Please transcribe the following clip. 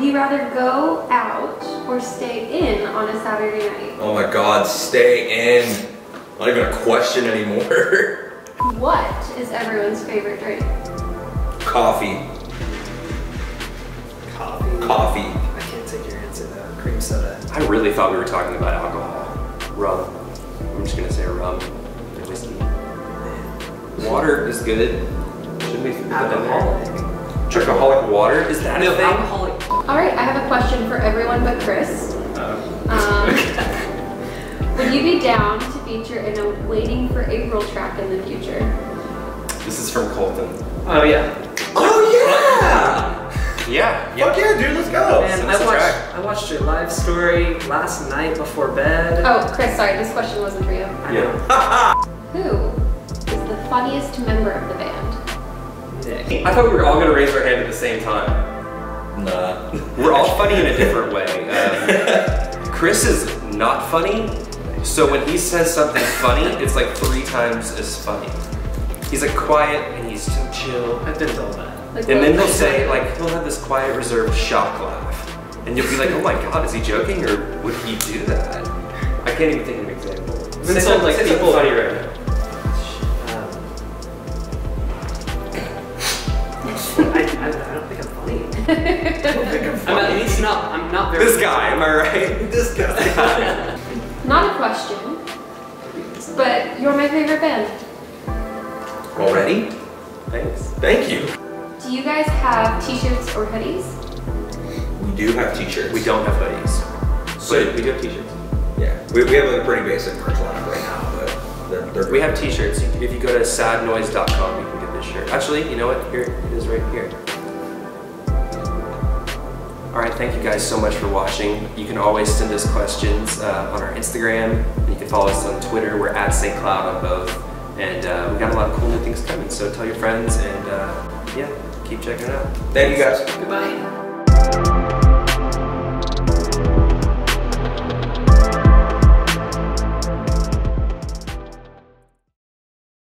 you rather go out or stay in on a Saturday night? Oh my god, stay in. I'm not even a question anymore. What is everyone's favorite drink? Coffee. Coffee. Coffee. I can't take your answer though. Cream soda. I really thought we were talking about alcohol. Rum. I'm just gonna say rum. Whiskey. Water is good. Shouldn't we put that? Alcoholic. Alcoholic water? Is that No, a thing? alcoholic. All right, I have a question for everyone but Chris. Um, would you be down to feature in a Waiting for April track in the future? This is from Colton. Oh yeah. Oh yeah! Yeah. Fuck yeah, dude, let's go. Man, Send I watched. I watched your live story last night before bed. Oh, Chris, sorry, this question wasn't for you. I Yeah. know. Who is the funniest member of the band? Nick. I thought we were all gonna raise our hand at the same time. Nah. We're all funny in a different way. Um, Chris is not funny, so when he says something funny, it's like three times as funny. He's like quiet and he's so chill. I've been told that. Like, And then what- he'll say, like, he'll have this quiet, reserved shock laugh. And you'll be like, oh my god, is he joking or would he do that? I can't even think of an example. been Say told, something- like, say something people- funny right now. I'm at least not. I'm not very. This guy, am I right? this guy. Not a question, but you're my favorite band. Already? Thanks. Thank you. Do you guys have t-shirts or hoodies? We do have t-shirts. We don't have hoodies. So- But we do have t-shirts. Yeah, we, we have a pretty basic merch line right now, but they're, they're We have t-shirts. If you go to sadnoise.com, you can get this shirt. Actually, you know what? Here, it is right here. All right, thank you guys so much for watching. You can always send us questions uh, on our Instagram. And you can follow us on Twitter. We're at St. Cloud on both. And uh, we got a lot of cool new things coming. So tell your friends and uh, yeah, keep checking it out. Thank you guys. Goodbye.